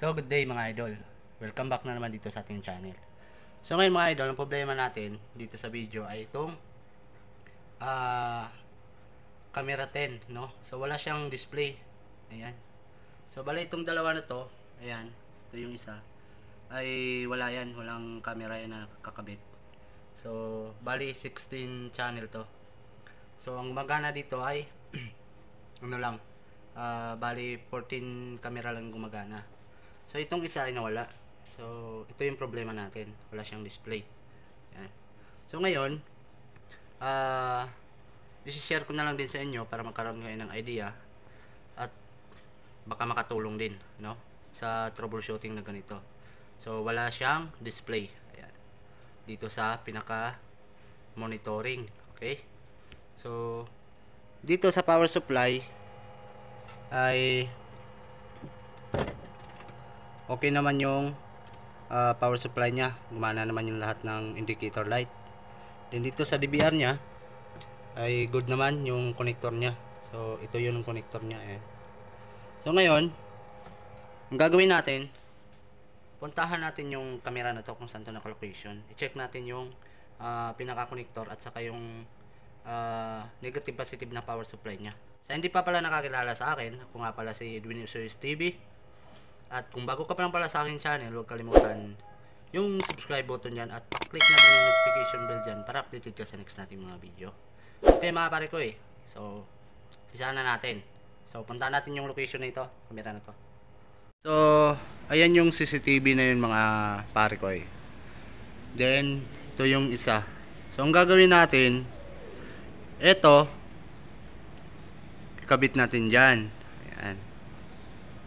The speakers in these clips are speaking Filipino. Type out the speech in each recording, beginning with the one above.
So, good day mga idol. Welcome back na naman dito sa ating channel. So, ngayon mga idol, ang problema natin dito sa video ay itong ah camera 10, no? So, wala siyang display. Ayan. So, bali itong dalawa na to, ayan, ito yung isa, ay wala yan, walang camera yan na kakabit. So, bali 16 channel to. So, ang magana dito ay ano lang, ah bali 14 camera lang gumagana. So, itong isa ay nawala. So, ito yung problema natin. Wala siyang display. Yan. So, ngayon, ah i-share ko na lang din sa inyo para magkaroon kayo ng idea at baka makatulong din, no? Sa troubleshooting na ganito. So, wala siyang display. Ayan. Dito sa pinaka monitoring. Okay? So, dito sa power supply ay okay naman yung ah, power supply niya. Gumana naman yung lahat ng indicator light. Then dito sa DVR niya ay good naman yung connector niya. So, ito yun yung connector niya. Ayan. So, ngayon, ang gagawin natin, puntahan natin yung camera na to kung saan to naka-location. I-check natin yung ah, pinaka-connector at saka yung ah, negative positive na power supply niya. Sa hindi pa pala nakakilala sa akin, ako nga pala si Edwin Series TV. At kung bago ka pa lang pala sa aking channel, huwag kalimutan yung subscribe button dyan at click na yung notification bell dyan para updated ka sa next nating mga video. Okay mga pare ko eh. So, isa na natin. So, punta natin yung location na ito. Kamera na to. So, ayan yung CCTV na yun mga pare ko eh. Then, ito yung isa. So, ang gagawin natin, ito, ikabit natin dyan. Ayan.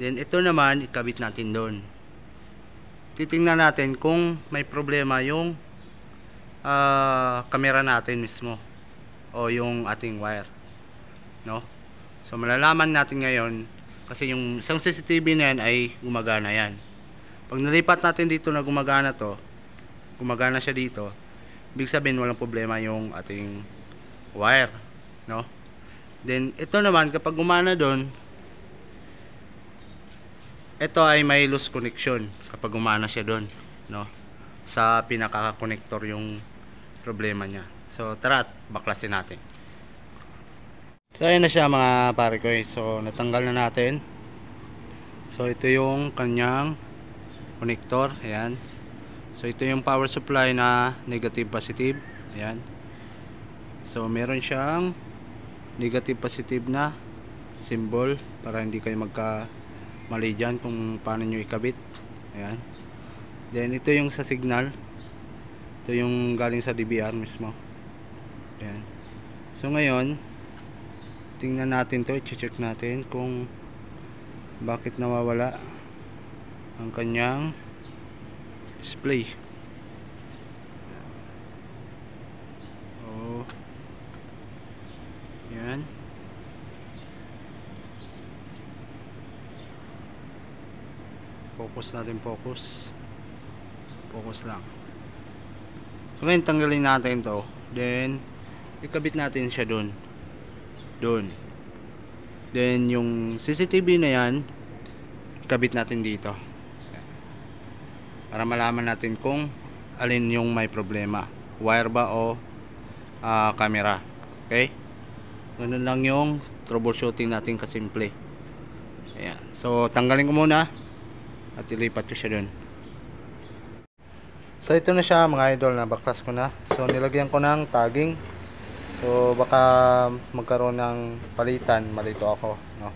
Then, ito naman, ikabit natin doon. Titingnan natin kung may problema yung ah, camera natin mismo o yung ating wire no? So malalaman natin ngayon kasi yung isang CCTV na yan ay gumagana yan. Pag nalipat natin dito na gumagana to gumagana siya dito ibig sabihin walang problema yung ating wire no? Then ito naman kapag gumana doon ito ay may loose connection kapag gumana siya doon no? Sa pinaka-connector yung problema niya. So tara baklasin natin. So ayun na siya mga pare ko eh. so natanggal na natin. So ito yung kanyang connector ayan. So ito yung power supply na negative positive ayan. So meron siyang negative positive na symbol para hindi kayo magka mali dyan kung paano nyo ikabit. Ayan. Then ito yung sa signal. Ito yung galing sa DVR mismo. Ayan. So ngayon tingnan natin to. I-check natin kung bakit nawawala ang kanyang display. Oh. Yan focus natin focus. Focus lang. So ngayon tanggalin natin to. Then ikabit natin siya dun. Dun. Then yung CCTV na yan ikabit natin dito. Para malaman natin kung alin yung may problema. Wire ba o ah, camera. Okay? Ganun lang yung troubleshooting natin kasimple. Ayan. So tanggalin ko muna at ilipat ko siya dun. So ito na siya mga idol. Na baklas ko na. So nilagyan ko ng tagging so baka magkaroon ng palitan. Malito ako no?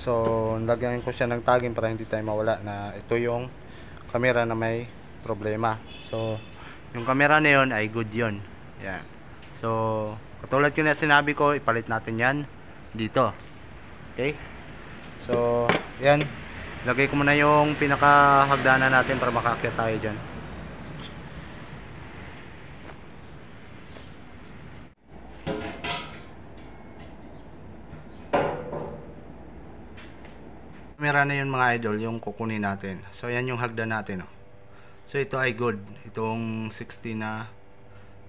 So nilagyan ko siya ng tagging para hindi tayo mawala na ito yung camera na may problema. So yung camera na yun ay good yun. Yan so katulad ko na sinabi ko ipalit natin yan dito. Okay? So yan lagay ko muna yung pinakahagdanan natin para makaakyat tayo dyan. Camera na yun mga idol yung kukunin natin. So yan yung hagdan natin oh. so ito ay good. Itong 60 na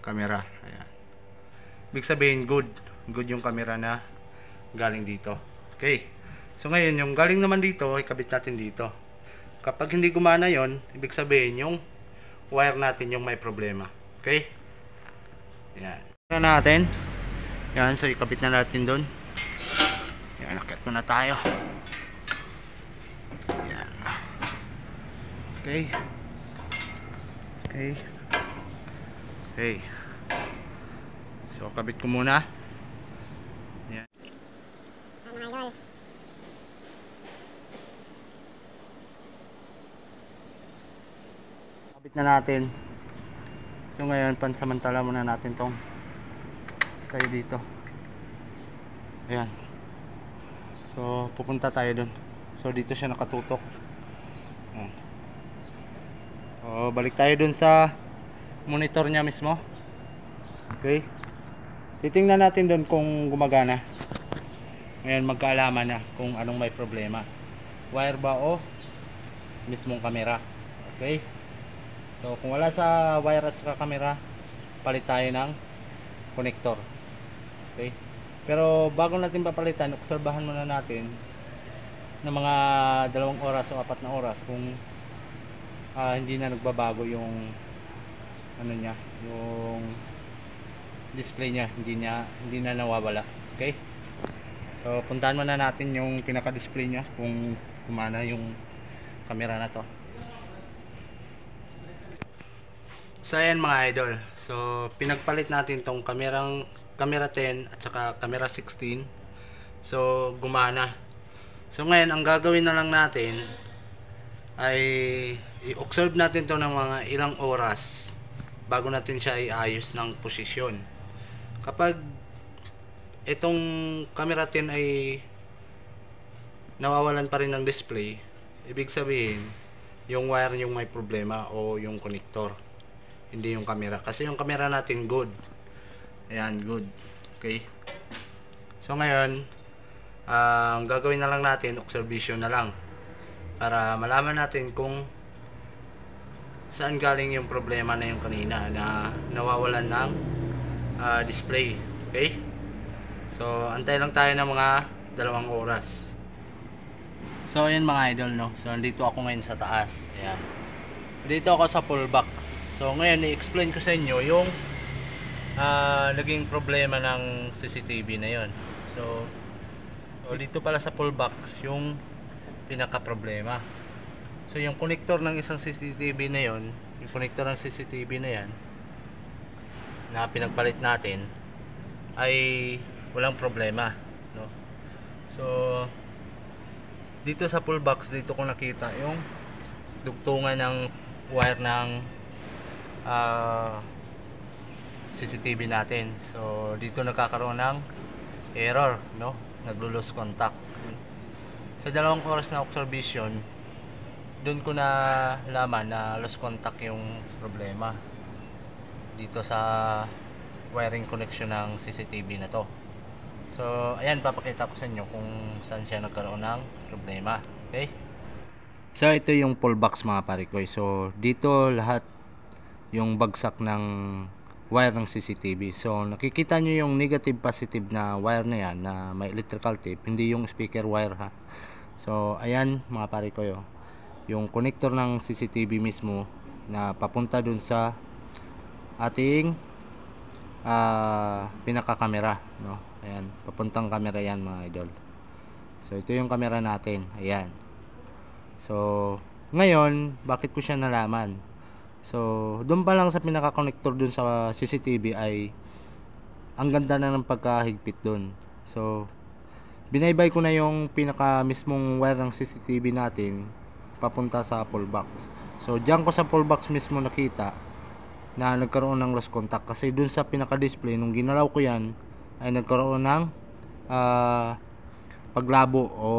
camera. Ayan. Ibig sabihin good. Good yung camera na galing dito. Okay so ngayon yung galing naman dito ikabit natin dito kapag hindi gumana yon ibig sabihin yung wire natin yung may problema. Okay? Yan. Ito natin. Yan, so ikabit na natin doon. Yan, nakit na tayo. Yan. Okay. Okay. Okay. So, kabit ko muna. Yan. Ano mga idol? Kabit na natin. So ngayon, pansamantala muna natin tong tayo dito. Ayan. So, pupunta tayo dun. So, dito siya nakatutok. Ayan. So, balik tayo dun sa monitor niya mismo. Okay. Titingnan natin dun kung gumagana. Ngayon, magkaalaman na kung anong may problema. Wire ba o mismong camera. Okay. So kung wala sa wire at sa camera, palit tayo ng connector. Okay? Pero bago natin papalitan, obserbahan muna natin ng mga dalawang oras o apat na oras kung ah, hindi na nagbabago yung ano niya, yung display niya, hindi niya hindi na nawawala. Okay? So puntahan muna natin yung pinaka-display niya kung kumana yung camera na to. So ayan mga idol. So pinagpalit natin tong kamerang camera 10 at saka camera 16. So gumana. So ngayon ang gagawin na lang natin ay i-observe natin to ng mga ilang oras bago natin siya iayos ng posisyon. Kapag itong camera 10 ay nawawalan pa rin ng display, ibig sabihin yung wire yung may problema o yung connector hindi yung camera. Kasi yung camera natin good. Ayan good. Okay. So ngayon ah, ang gagawin na lang natin observation na lang. Para malaman natin kung saan galing yung problema na yung kanina na nawawalan ng ah, display. Okay? So antay lang tayo ng mga dalawang oras. So ayan mga idol no? So nandito ako ngayon sa taas. Ayan dito ako sa full box So ngayon i-explain ko sa inyo yung ah, naging problema ng CCTV na yon. So, so dito pala sa full box yung pinaka problema. So yung connector ng isang CCTV na yon, yung connector ng CCTV na yan na pinagpalit natin ay walang problema, no? So dito sa full box dito ko nakita yung dugtungan ng wire ng ah, CCTV natin. So dito nagkakaroon ng error, no? Naglo-lose contact. Sa dalawang oras na observation, doon ko na laman na lost contact yung problema dito sa wiring connection ng CCTV na to. So, ayan, papakita ko sa inyo kung saan siya nagkaroon ng problema. Okay? So, ito yung full box mga parikoy. So, dito lahat yung bagsak ng wire ng CCTV. So, nakikita nyo yung negative positive na wire na yan na may electrical tape, hindi yung speaker wire ha. So, ayan mga pare ko. Yung connector ng CCTV mismo na papunta dun sa ating ah pinaka-camera, no? Ayan, papuntang camera yan mga idol. So, ito yung camera natin. Ayan. So, ngayon, bakit ko siya nalaman? So, doon pa lang sa pinaka-connector doon sa CCTV ay ang ganda na ng pagkahigpit doon. So, binaybay ko na yung pinaka mismong wire ng CCTV natin papunta sa full box. So, diyan ko sa full box mismo nakita na nagkaroon ng lost contact kasi doon sa pinaka-display nung ginalaw ko yan ay nagkaroon ng ah, paglabo o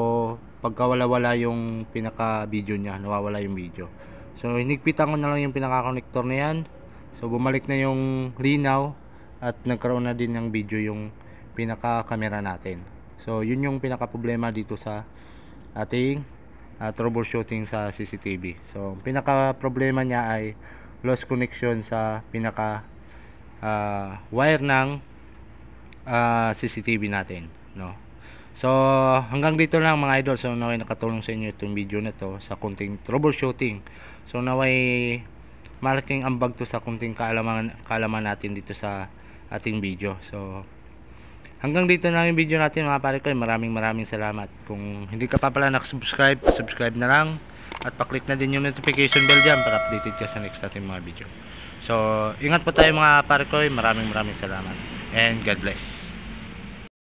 pagkawala-wala yung pinaka-video niya, nawawala yung video. So, hinigpitan ko na lang yung pinaka-connector na yan. So, bumalik na yung linaw at nagkaroon na din ng video yung pinaka-camera natin. So, yun yung pinaka-problema dito sa ating ah, troubleshooting sa CCTV. So, pinaka-problema niya ay lost connection sa pinaka ah, wire ng ah, CCTV natin, no. So, hanggang dito lang mga idol. So, naway nakatulong sa inyo itong video na to sa kunting troubleshooting. So, naway malaking ambag to sa kunting kaalaman, kaalaman natin dito sa ating video. So, hanggang dito na yung video natin mga pare ko. Maraming maraming salamat. Kung hindi ka pa pala nakasubscribe, subscribe na lang. At paklik na din yung notification bell dyan para updated ka sa next natin mga video. So, ingat po tayo mga pare ko. Maraming maraming salamat. And God bless.